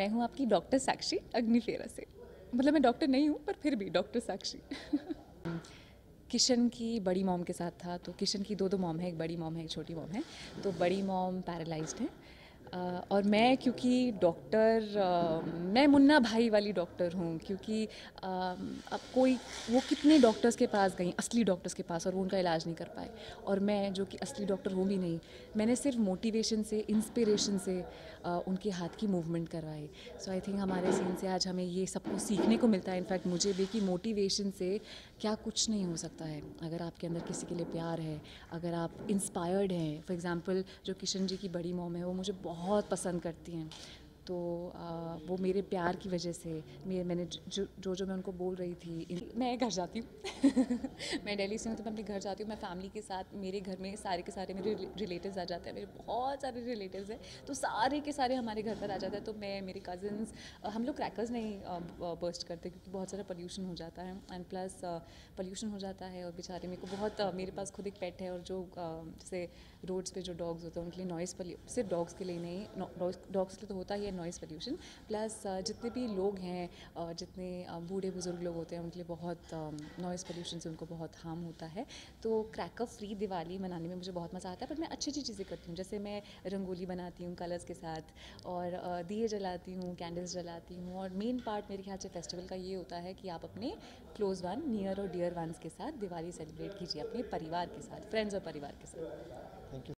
मैं हूँ आपकी डॉक्टर साक्षी अग्निफेरा से। मतलब मैं डॉक्टर नहीं हूँ, पर फिर भी डॉक्टर साक्षी। किशन की बड़ी मॉम के साथ था तो किशन की दो दो मॉम है, एक बड़ी मॉम है, एक छोटी मॉम है तो बड़ी मॉम पैरालाइज्ड है। और मैं, क्योंकि डॉक्टर मैं मुन्ना भाई वाली डॉक्टर हूँ, क्योंकि अब कोई, वो कितने डॉक्टर्स के पास गई, असली डॉक्टर्स के पास, और वो उनका इलाज नहीं कर पाए। और मैं, जो कि असली डॉक्टर हूँ भी नहीं, मैंने सिर्फ़ मोटिवेशन से इंस्पिरेशन से उनके हाथ की मूवमेंट करवाई। सो आई थिंक हमारे सीन से आज हमें ये सबको सीखने को मिलता है। इनफैक्ट मुझे भी कि मोटिवेशन से क्या कुछ नहीं हो सकता है। अगर आपके अंदर किसी के लिए प्यार है, अगर आप इंस्पायर्ड हैं फॉर एग्ज़ाम्पल जो किशन जी की बड़ी मॉम है, वो मुझे बहुत पसंद करती हैं। तो आ, वो मेरे प्यार की वजह से मेरे मैंने जो जो जो मैं उनको बोल रही थी मैं घर जाती हूँ। मैं दिल्ली से हूँ तो मैं अपने घर जाती हूँ मैं फैमिली के साथ मेरे घर में सारे के सारे मेरे रिलेटिव्स आ जाते हैं मेरे बहुत सारे रिलेटिव्स हैं तो सारे के सारे हमारे घर पर आ जाते हैं। तो मैं मेरे कज़न्स हम लोग क्रैकर्स नहीं बर्स्ट करते क्योंकि बहुत सारा पोल्यूशन हो जाता है। एंड प्लस पोल्यूशन हो जाता है और बेचारे मेरे को बहुत मेरे पास खुद एक पेट है और जो जैसे रोड्स पे जो डॉग्स होते हैं उनके लिए नॉइज़ सिर्फ़ डॉग्स के लिए नहीं डॉग्स के लिए तो होता ही है नॉइज़ पोल्यूशन प्लस जितने भी लोग हैं अ, जितने बूढ़े बुज़ुर्ग लोग होते हैं उनके लिए बहुत नॉइज़ पोल्यूशन से उनको बहुत हार्म होता है। तो क्रैकर फ्री दिवाली मनाने में मुझे बहुत मज़ा आता है पर मैं अच्छी अच्छी चीज़ें करती हूँ। जैसे मैं रंगोली बनाती हूँ कलर्स के साथ और दिए जलाती हूँ कैंडल्स जलाती हूँ और मेन पार्ट मेरे ख्याल से फेस्टिवल का ये होता है कि आप अपने क्लोज वन नियर और डियर वंस के साथ दिवाली सेलिब्रेट कीजिए अपने परिवार के साथ फ्रेंड्स और परिवार के साथ। Thank you